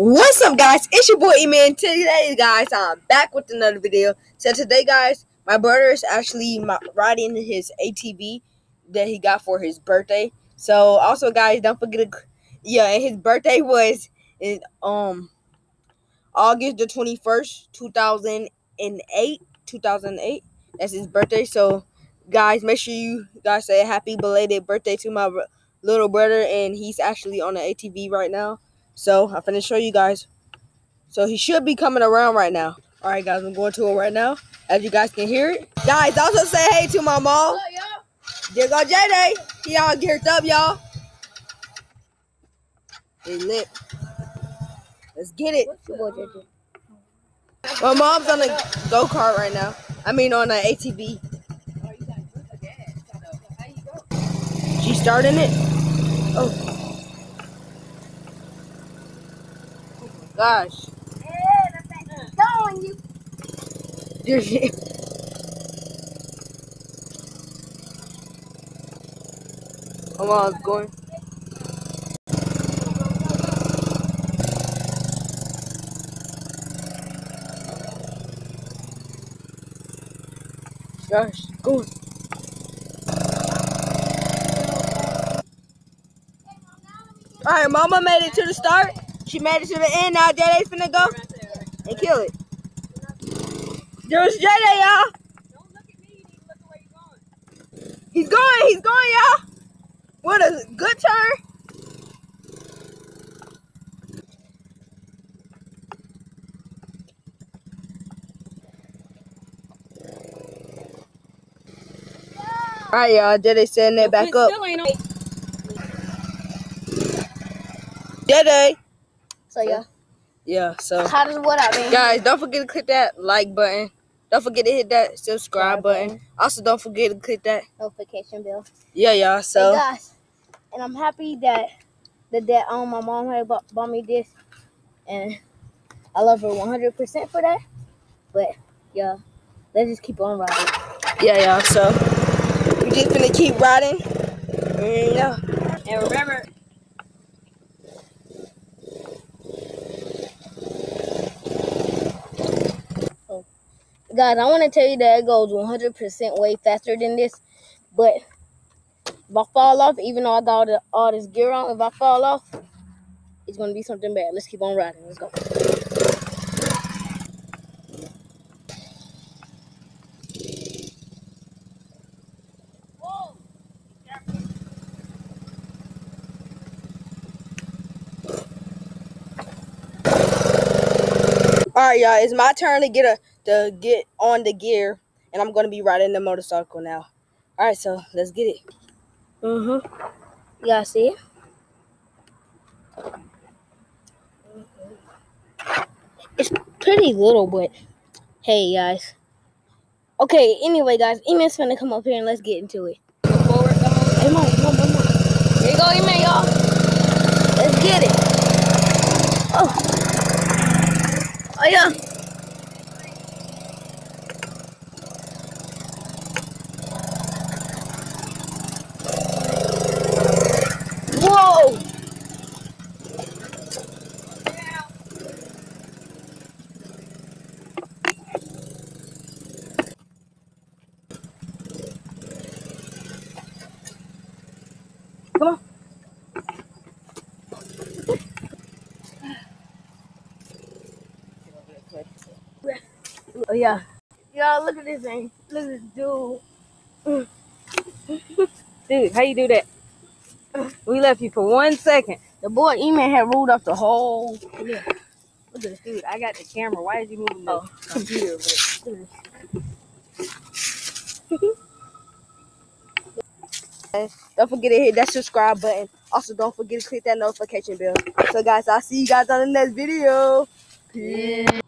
What's up, guys? It's your boy E-Man. Today, guys, I'm back with another video. So today, guys, my brother is actually riding his ATV that he got for his birthday. So also, guys, don't forget to yeah, and his birthday was in um August the twenty first, two thousand and eight. Two thousand eight. That's his birthday. So, guys, make sure you guys say happy belated birthday to my little brother, and he's actually on an ATV right now. So I'm gonna show you guys. So he should be coming around right now. All right, guys, I'm going to it right now. As you guys can hear it. Guys, also say hey to my mom. There go J-Day. He all geared up, y'all. They lit. Let's get it. My mom's on a go-kart right now. I mean on an ATV. She's starting it. Oh. Gosh. Throwing you. Come on, it's going. Gosh, going. All right, Mama made it to the start. She made it to the end. Now J-Day's finna go and kill it. There's J-Day, y'all. He's going. He's going, y'all. What a good turn. All right, y'all. J-Day setting that back up. J-Day. So yeah. Yeah, so How does what I mean? guys, don't forget to click that like button. Don't forget to hit that subscribe button. Also, don't forget to click that. Notification bell. Yeah, y'all. So hey guys, and I'm happy that that that um my mom had bought, bought me this, and I love her 100 percent for that. But yeah, let's just keep on riding. yeah, y'all. So we just gonna keep riding. And yeah. And remember, guys, I want to tell you that it goes 100% way faster than this. But if I fall off, even though I got all, the, all this gear on, if I fall off, it's going to be something bad. Let's keep on riding. Let's go. All right, y'all. It's my turn to get a to get on the gear, and I'm gonna be riding the motorcycle now. All right, so let's get it. Mm-hmm. You guys see it? It's pretty little, but hey, guys. Okay, anyway, guys, Eman's gonna come up here and let's get into it. Go forward. Come on. Come on, come on, come on. Here you go, Eman, y'all. Let's get it. Oh. Yeah. Whoa! Come on. Oh yeah. Y'all look at this thing. Look at this dude. Dude, how you do that? We left you for one second. The boy E-Man had ruled off the whole yeah. Look at this dude. I got the camera. Why is he moving the Oh. computer? Don't forget to hit that subscribe button. Also, don't forget to click that notification bell. So, guys, I'll see you guys on the next video. Peace. Yeah.